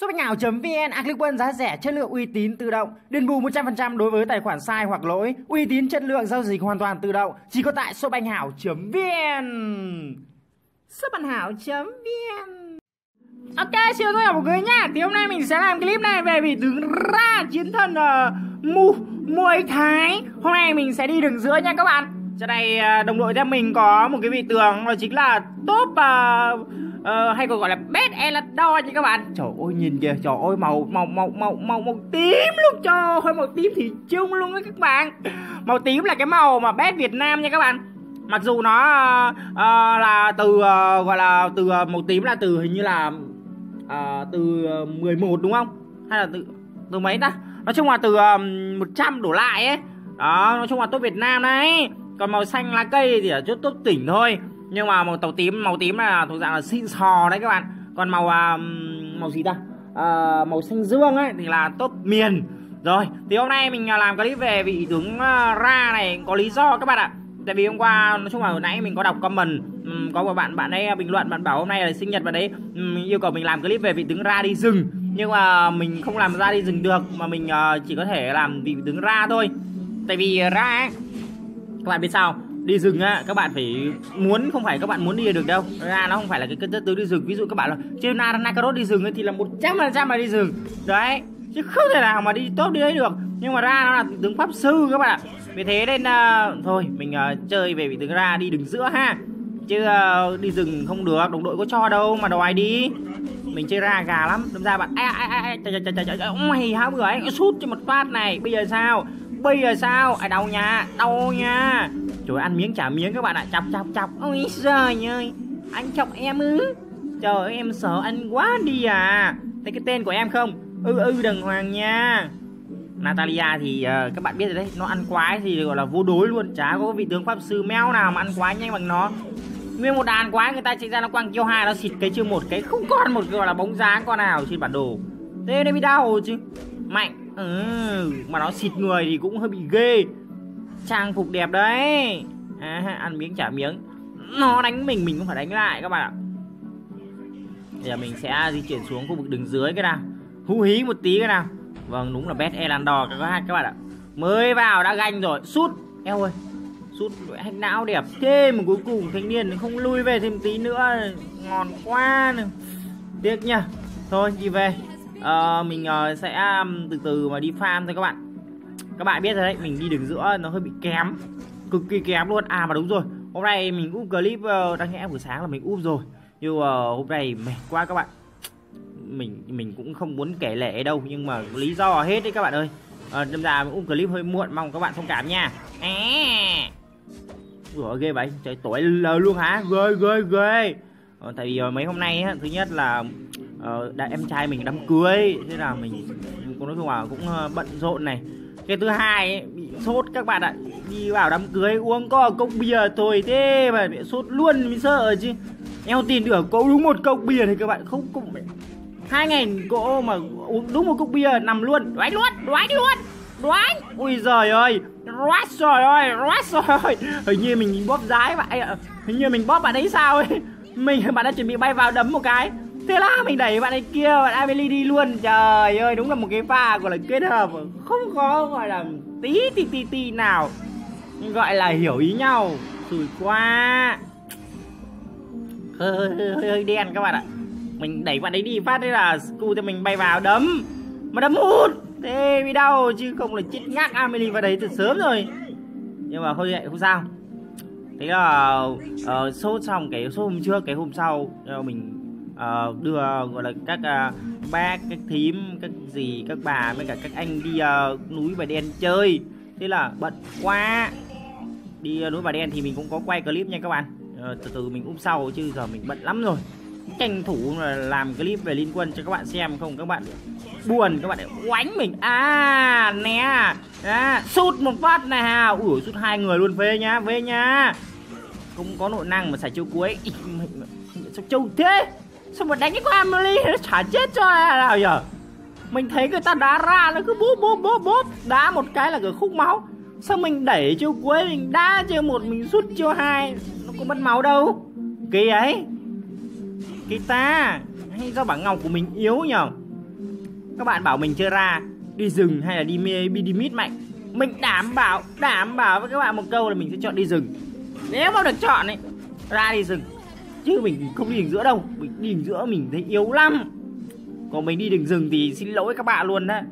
Shopbách.vn Acrylic quân giá rẻ, chất lượng uy tín tự động, đền bù 100% đối với tài khoản sai hoặc lỗi, uy tín chất lượng giao dịch hoàn toàn tự động, chỉ có tại shopbách.vn. Shopbách.vn Ok, xin cả mọi người nhá. Thì hôm nay mình sẽ làm clip này về vị tướng ra chiến thần uh, Mu Muay Thái. Hôm nay mình sẽ đi đường giữa nha các bạn. Trên đây à, đồng đội theo mình có một cái vị tướng đó chính là top uh, uh, hay còn gọi là best Elador nha các bạn. Trời ơi nhìn kìa trời ơi màu màu màu màu màu màu tím luôn trời ơi màu tím thì chung luôn á các bạn. Màu tím là cái màu mà best Việt Nam nha các bạn. Mặc dù nó uh, uh, là từ uh, gọi là từ uh, màu tím là từ hình như là uh, từ uh, 11 đúng không? Hay là từ từ mấy ta? Nói chung là từ uh, 100 đổ lại ấy. Đó nói chung là tốt Việt Nam đấy còn màu xanh lá cây thì ở chút tốt tỉnh thôi. Nhưng mà màu tàu tím màu tím là thuộc dạng là xịn sò đấy các bạn. Còn màu à, màu gì ta? À, màu xanh dương ấy thì là top miền. Rồi thì hôm nay mình à, làm clip về vị tướng à, ra này có lý do các bạn ạ. Tại vì hôm qua nói chung là hồi nãy mình có đọc comment um, có một bạn bạn ấy à, bình luận bạn bảo hôm nay là sinh nhật bạn đấy um, yêu cầu mình làm clip về vị tướng ra đi rừng. Nhưng mà mình không làm ra đi rừng được mà mình uh, chỉ có thể làm vị tướng ra thôi. Tại vì ra ấy, các bạn biết sao đi rừng á các bạn phải muốn không phải các bạn muốn đi được đâu. Ra nó không phải là cái cân tướng đi rừng. Ví dụ các bạn là trên Nakarot đi rừng thì là một trăm phần trăm là đi rừng. Đấy chứ không thể nào mà đi tốt đi đấy được. Nhưng mà ra nó là tướng pháp sư các bạn ạ. Vì thế nên uh, thôi mình uh, chơi về vị tướng ra đi đứng giữa ha. Chứ uh, đi rừng không được đồng đội có cho đâu mà đòi đi. Mình chơi ra gà lắm. Đâm ra bạn ai ai ai trời trời trời trời mày háo bữa anh sút cho một phát này. Bây giờ sao? Bây giờ sao? Ở đâu nha? Đâu nha? Trời ăn miếng trả miếng các bạn ạ. Chọc chọc chọc. Ôi giời ơi. Anh chọc em ư? Trời ơi em sợ anh quá đi à. Thấy cái tên của em không? Ư ư đàng hoàng nha. Natalia thì uh, các bạn biết rồi đấy. Nó ăn quái thì gọi là vô đối luôn. Chả có vị tướng pháp sư mèo nào mà ăn quái nhanh bằng nó. Nguyên một đàn quái người ta chạy ra nó quăng kill hai nó xịt cái chưa một cái không còn một gọi là bóng dáng con nào trên bản đồ. Thế nên bị đau chứ. Mạnh ừ, mà nó xịt người thì cũng hơi bị ghê. Trang phục đẹp đấy. À, ăn miếng trả miếng. Nó đánh mình mình cũng phải đánh lại các bạn ạ. Bây giờ mình sẽ di chuyển xuống khu vực đường dưới cái nào. Hú hí một tí cái nào. Vâng đúng là bet elandor các bạn các bạn ạ. Mới vào đã ganh rồi. Sút eo ơi. Sút hạch não đẹp thế mà cuối cùng thanh niên không lui về thêm tí nữa. Ngon quá tiếc nhá thôi đi về à, mình uh, sẽ um, từ từ mà đi farm thôi các bạn. Các bạn biết rồi đấy mình đi đường giữa nó hơi bị kém cực kỳ kém luôn. À mà đúng rồi hôm nay mình úp clip ờ, uh, đăng lẽ buổi sáng là mình úp rồi. Nhưng uh, hôm nay mệt quá các bạn. Mình mình cũng không muốn kể lệ đâu nhưng mà lý do hết đấy các bạn ơi. À, đâm ra úp clip hơi muộn mong các bạn thông cảm nha. À. Ủa ghê vậy trời tối luôn hả? Ghê ghê ghê. Ờ, tại vì mấy hôm nay á, thứ nhất là Ờ, uh, đã em trai mình đám cưới thế là mình cũng nói chung là cũng ờ, bận rộn này. Cái thứ hai ấy, bị sốt các bạn ạ. Đi vào đám cưới uống có cốc bia thôi thế mà bị sốt luôn mình sợ chứ. Eo tin được có đúng một cốc bia thì các bạn không cũng hai ngày cỗ mà uống đúng một cốc bia nằm luôn. Đoán luôn đoán luôn đoán ui giời ơi rót rồi ơi rót rồi hình như mình bóp giái vậy hình như mình bóp bạn ấy sao ấy. Mình bạn đã chuẩn bị bay vào đấm một cái thế là mình đẩy bạn ấy kia bạn Amelie đi luôn. Trời ơi đúng là một cái pha gọi là kết hợp. Không có gọi là tí tí tí tí nào. Gọi là hiểu ý nhau. Rồi quá. Hơi, hơi, hơi, hơi đen các bạn ạ. Mình đẩy bạn ấy đi phát đấy là cu thì mình bay vào đấm. Mà đấm hút thế bị đau chứ không là chết ngác Amelie vào đấy từ sớm rồi. Nhưng mà thôi vậy không sao. Thế là ờ, uh, sốt xong cái số hôm trước cái hôm sau ờ, mình uh, đưa gọi là các à, uh, bác các thím các gì các bà với cả các anh đi uh, núi bà đen chơi. Thế là bận quá. Đi uh, núi bà đen thì mình cũng có quay clip nha các bạn. Uh, từ từ mình úp sau chứ giờ mình bận lắm rồi. Tranh thủ là làm clip về liên quân cho các bạn xem không? Các bạn buồn các bạn lại oánh mình. À nè à, sút một phát này ha ủi sút hai người luôn về nhá về nhá. Không có nội năng mà xài chiêu cuối. Sao trâu thế? Sao mà đánh cái con Emily nó chả chết cho nào giờ mình thấy người ta đá ra nó cứ bốp bốp bốp bốp, đá một cái là cứ khúc máu. Sao mình đẩy chiêu cuối mình đá chiêu một, mình rút chiêu hai, nó có mất máu đâu. Kỳ ấy. Kỳ ta. Hay do bảng ngọc của mình yếu nhở? Các bạn bảo mình chơi ra, đi rừng hay là đi mê đi mid mạnh? Mình đảm bảo đảm bảo với các bạn một câu là mình sẽ chọn đi rừng. Nếu mà được chọn ấy, ra đi rừng chứ mình không đi đường giữa đâu. Mình đi đường giữa mình thấy yếu lắm. Còn mình đi đường rừng thì xin lỗi các bạn luôn đấy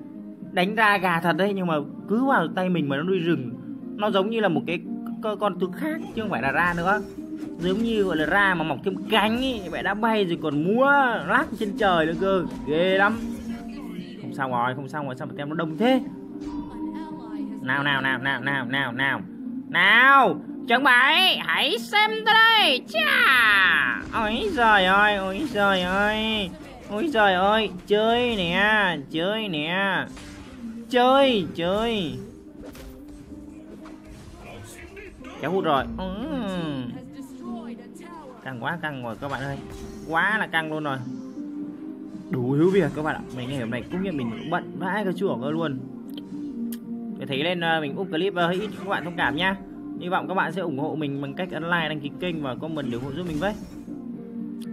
đánh ra gà thật đấy, nhưng mà cứ vào tay mình mà nó đi rừng, nó giống như là một cái con tướng khác chứ không phải là ra nữa. Giống như gọi là ra mà mọc thêm cánh ấy vậy đã bay rồi còn múa lắc trên trời nữa cơ. Ghê lắm. Không sao rồi, không sao rồi, sao mà tem nó đông thế? Nào nào nào nào nào nào nào. Nào! Chuẩn bị, hãy xem tới đây. Chà ôi trời ơi, ôi trời ơi. Ôi trời ơi, chơi nè chơi nè. Chơi chơi. Kéo hút rồi. Uhm. căng quá, căng rồi các bạn ơi. Quá là căng luôn rồi. Đủ hữu việc các bạn ạ. Mình ngày hôm nay cũng như mình cũng bận vãi cái chuồng luôn. Để thấy lên ờ, mình úp clip ờ, hơi ít các bạn thông cảm nha hy vọng các bạn sẽ ủng hộ mình bằng cách ấn like đăng ký kênh và comment để ủng hộ giúp mình với.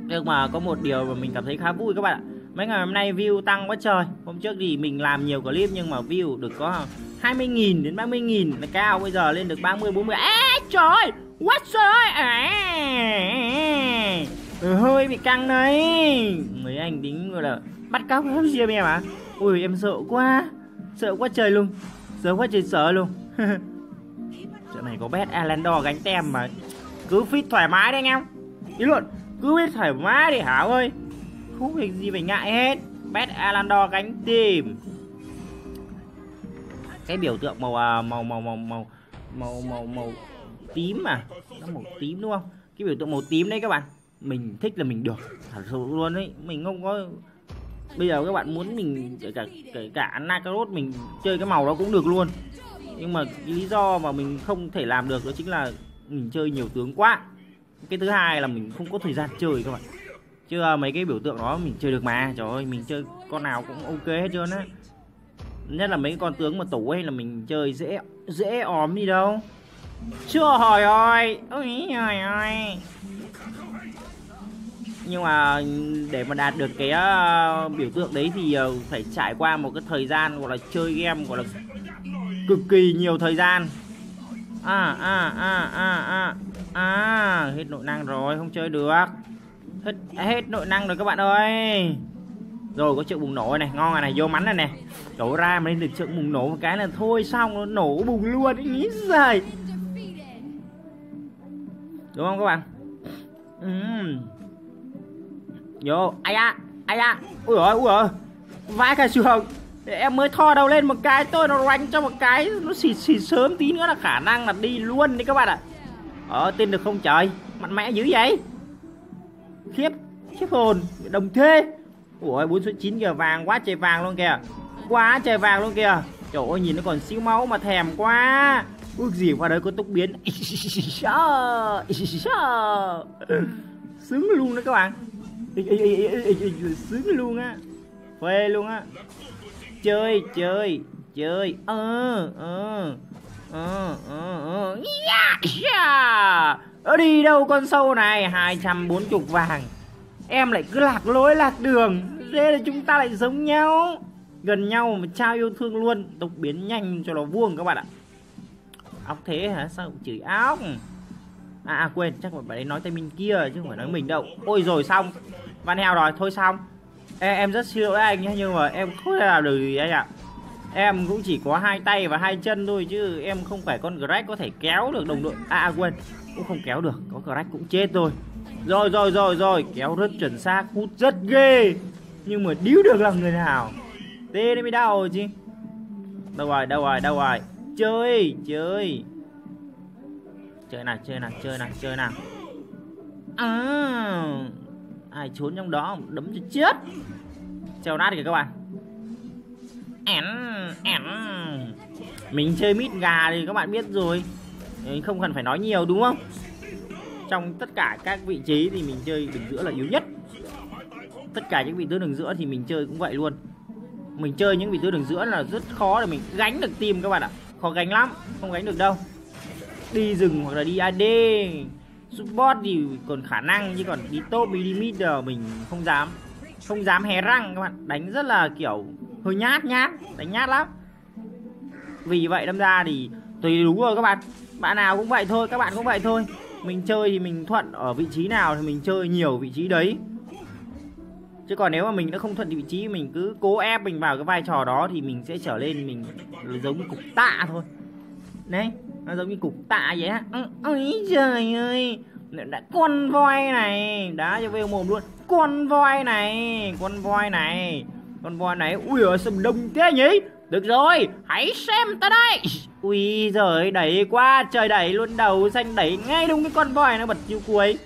Nhưng mà có một điều mà mình cảm thấy khá vui các bạn ạ. Mấy ngày hôm nay view tăng quá trời. Hôm trước thì mình làm nhiều clip nhưng mà view được có 20.000 đến 30.000 là cao bây giờ lên được 30 40 Ê trời What trời. À, ừ, hơi bị căng đấy. Mấy anh tính gọi là bắt cóc lắm riêng em à ui em sợ quá. Sợ quá trời luôn. Sợ quá trời sợ luôn. chỗ này có bet Alandor gánh tem mà cứ fit thoải mái đấy anh em. Ý luận cứ fit thoải mái đi hả ơi. Không việc gì phải ngại hết. Bet Alandor gánh tìm cái biểu tượng màu màu màu màu màu màu màu, màu, màu tím mà. Nó màu tím đúng không? Cái biểu tượng màu tím đấy các bạn. Mình thích là mình được thật sự luôn đấy. Mình không có bây giờ các bạn muốn mình kể cả kể cả nacarot mình chơi cái màu đó cũng được luôn nhưng mà cái lý do mà mình không thể làm được đó chính là mình chơi nhiều tướng quá. Cái thứ hai là mình không có thời gian chơi các bạn. Chưa à, mấy cái biểu tượng đó mình chơi được mà. Trời ơi mình chơi con nào cũng ok hết trơn á. Nhất là mấy con tướng mà tủ ấy là mình chơi dễ dễ óm đi đâu. Chưa hỏi ơi. Ôi trời ơi. Nhưng mà để mà đạt được cái uh, biểu tượng đấy thì uh, phải trải qua một cái thời gian gọi là chơi game gọi là cực kỳ nhiều thời gian. À à à à à à hết nội năng rồi, không chơi được. Hết hết nội năng rồi các bạn ơi. Rồi, có triệu bùng nổ này, ngon này này, vô mắn này. Nè đổ ra mà lên được triệu bùng nổ một cái là thôi xong, nó nổ bùng luôn, ý giời. Đúng không các bạn? Uhm. vô, ai da ai da. Ui rồi ui rồi vãi cả trường em mới thò đầu lên một cái, tôi nó đánh cho một cái, nó xịt xịt sớm tí nữa là khả năng là đi luôn đấy các bạn ạ. Ờ tin được không trời? Mạnh mẽ dữ vậy. Khiếp khiếp hồn, đồng thế. Ủa bốn số chín kìa, vàng quá, trời vàng luôn kìa. Quá, trời vàng luôn kìa. Trời ơi, nhìn nó còn xíu máu mà thèm quá. Ước gì qua đấy có tốc biến. Sướng luôn đó các bạn. Sướng luôn á. Phê luôn á chơi chơi chơi. Ờ ờ ờ ờ ờ. Dạ, dạ. ờ đi đâu con sâu này? 240 vàng. Em lại cứ lạc lối lạc đường. Thế là chúng ta lại giống nhau. Gần nhau mà trao yêu thương luôn. Tốc biến nhanh cho nó vuông các bạn ạ. Ốc thế hả? Sao chửi ốc à, à quên. Chắc phải đấy nói tay mình kia chứ không phải nói mình đâu. Ôi rồi xong. Văn heo rồi thôi xong em, em rất xin lỗi anh nhé nhưng mà em không thể làm được gì anh ạ. Em cũng chỉ có hai tay và hai chân thôi chứ em không phải con Greg có thể kéo được đồng đội. À, à quên cũng không kéo được có Greg cũng chết rồi rồi rồi rồi rồi kéo rất chuẩn xác hút rất ghê. Nhưng mà điếu được là người nào? Tê nó mới đau rồi chứ đâu rồi đâu rồi đâu rồi. Chơi chơi. Chơi nào chơi nào chơi nào chơi nào. À, ai trốn trong đó, đấm cho chết. Treo nát kìa các bạn. Ẻn ẻn mình chơi mít gà thì các bạn biết rồi. Không cần phải nói nhiều, đúng không? Trong tất cả các vị trí thì mình chơi đường giữa là yếu nhất. Tất cả những vị tướng đường giữa thì mình chơi cũng vậy luôn. Mình chơi những vị tướng đường giữa là rất khó để mình gánh được team các bạn ạ. Khó gánh lắm, không gánh được đâu. Đi rừng hoặc là đi AD support thì còn khả năng, chứ còn đi top, đi middle mình không dám. Không dám hé răng các bạn. Đánh rất là kiểu hơi nhát nhát. Đánh nhát lắm. Vì vậy đâm ra thì tùy đúng rồi các bạn. Bạn nào cũng vậy thôi, các bạn cũng vậy thôi. Mình chơi thì mình thuận ở vị trí nào thì mình chơi nhiều vị trí đấy. Chứ còn nếu mà mình đã không thuận vị trí, mình cứ cố ép mình vào cái vai trò đó thì mình sẽ trở lên mình giống cục tạ thôi. Đấy nó giống như cục tạ vậy á. Ừ, ôi trời ơi. Đã con voi này. Đá cho vêu mồm luôn. Con voi này, con voi này. Con voi này, ui, ở sầm đông thế nhỉ? Được rồi, hãy xem ta đây. Ui giời, đẩy qua, trời đẩy luôn đầu xanh đẩy ngay đúng cái con voi nó bật chiêu cuối.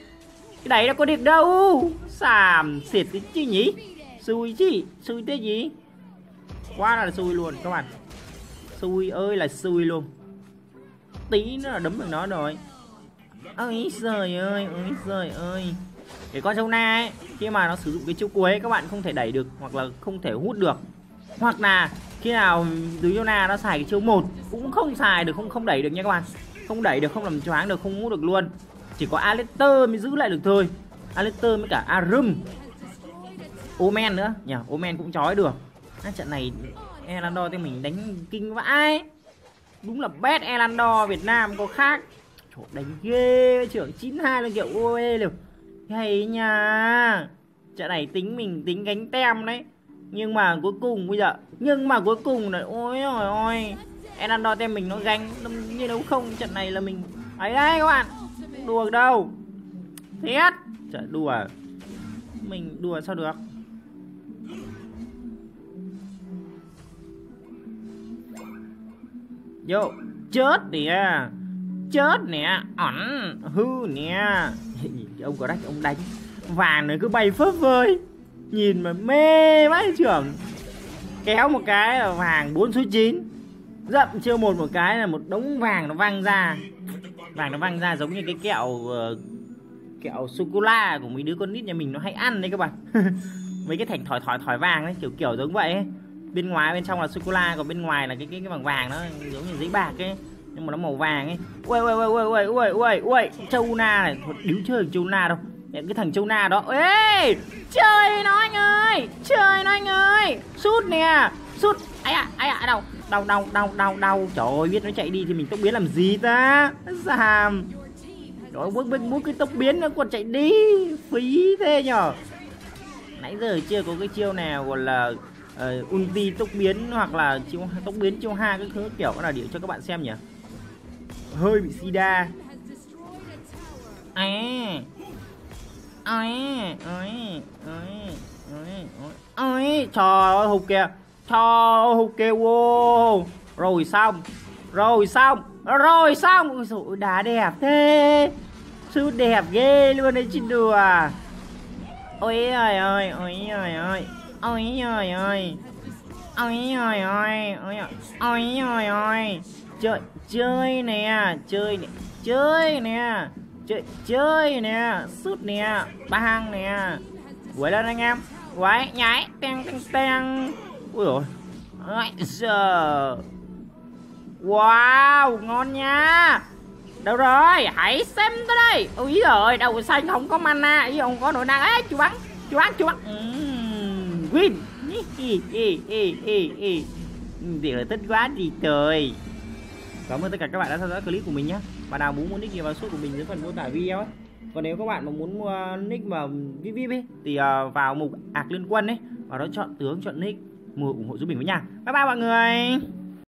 Cái đẩy nó có được đâu? Xàm xịt cái chứ nhỉ? Xui chứ xui thế gì? Quá là xui luôn, các bạn. Xui ơi là xui luôn tí nữa là đấm được nó rồi. Ôi trời ơi ôi trời ơi. Cái con sâu na ấy khi mà nó sử dụng cái chiêu cuối các bạn không thể đẩy được hoặc là không thể hút được. Hoặc là khi nào túi na nó xài cái chiêu một cũng không xài được không không đẩy được nha các bạn. Không đẩy được không làm choáng được không hút được luôn. Chỉ có Alistair mới giữ lại được thôi. Alistair với cả Arum. Omen nữa. Nhỉ Omen cũng chói được. À, trận này Elandor thì mình đánh kinh vãi đúng là best Elando Việt Nam có khác. Trời, đánh ghê trưởng 92 là kiểu OE được hay nha. Trận này tính mình tính gánh tem đấy. Nhưng mà cuối cùng bây giờ nhưng mà cuối cùng là ôi ôi ôi. Elando tem mình nó gánh như đâu không. Trận này là mình ấy đấy các bạn. Đùa đâu? Thiết trận đùa. Mình đùa sao được? Vô. Chết nè. Chết nè. Ẩn hư nè. Ông có đánh ông đánh. Vàng này cứ bay phớp vơi. Nhìn mà mê vãi trưởng kéo một cái là vàng bốn số 9 dậm chưa một một cái là một đống vàng nó văng ra. Vàng nó văng ra giống như cái kẹo uh, kẹo sô cô la của mấy đứa con nít nhà mình. Nó hay ăn đấy các bạn. Mấy cái thành thỏi thỏi thỏi vàng ấy kiểu kiểu giống vậy ấy bên ngoài, bên trong là sô cô la, còn bên ngoài là cái cái cái vàng vàng nó giống như giấy bạc ấy, nhưng mà nó màu vàng ấy. Ui ui ui ui ui ui ui ui châu na này, thôi điếu chơi châu na đâu. Cái thằng châu na đó, ê, chơi nó anh ơi, chơi nó anh ơi. Sút nè, sút. Ai à ai à đâu đau đau đau đau đau. Trời ơi, biết nó chạy đi thì mình tốc biến làm gì ta? Giảm rồi bước bước bước cái tốc biến nó còn chạy đi. Phí thế nhở nãy giờ chưa có cái chiêu nào gọi là Ờ, uh, ulti tốc biến hoặc là chiêu tốc biến chiêu hai cái thứ kiểu là để cho các bạn xem nhỉ? Hơi bị sida. À ơi ơi ơi ơi ơi trời ơi hụt kìa. Trời ơi hụt kìa wow. Rồi xong rồi xong rồi xong. Ôi dồi đá đẹp thế. Sư đẹp ghê luôn đấy chứ đùa. Ôi ơi ơi ôi ơi ơi ôi ơi ơi. Ôi ơi ơi. Ôi ôi ôi ôi chơi chơi nè. Chơi nè. Chơi nè. Chơi chơi nè. Sút nè. Bang nè. Quay lên anh em. Quay nhảy. Teng teng teng. Ui rồi, giờ. Wow, ngon nha. Đâu rồi? Hãy xem tới đây. Ui rồi đầu xanh không có mana, ý không có nội năng ấy chú bắn chú bắn chú bắn. Ừ win hi việc là thích quá đi trời. Cảm ơn tất cả các bạn đã theo dõi clip của mình nhé bạn nào muốn mua nick gì vào suốt của mình dưới phần mô tả video ấy. Còn nếu các bạn mà muốn mua nick mà vip vip ấy thì uh, vào mục ạc liên quân ấy. Và đó chọn tướng chọn nick mua ủng hộ giúp mình với nha. Bye bye mọi người.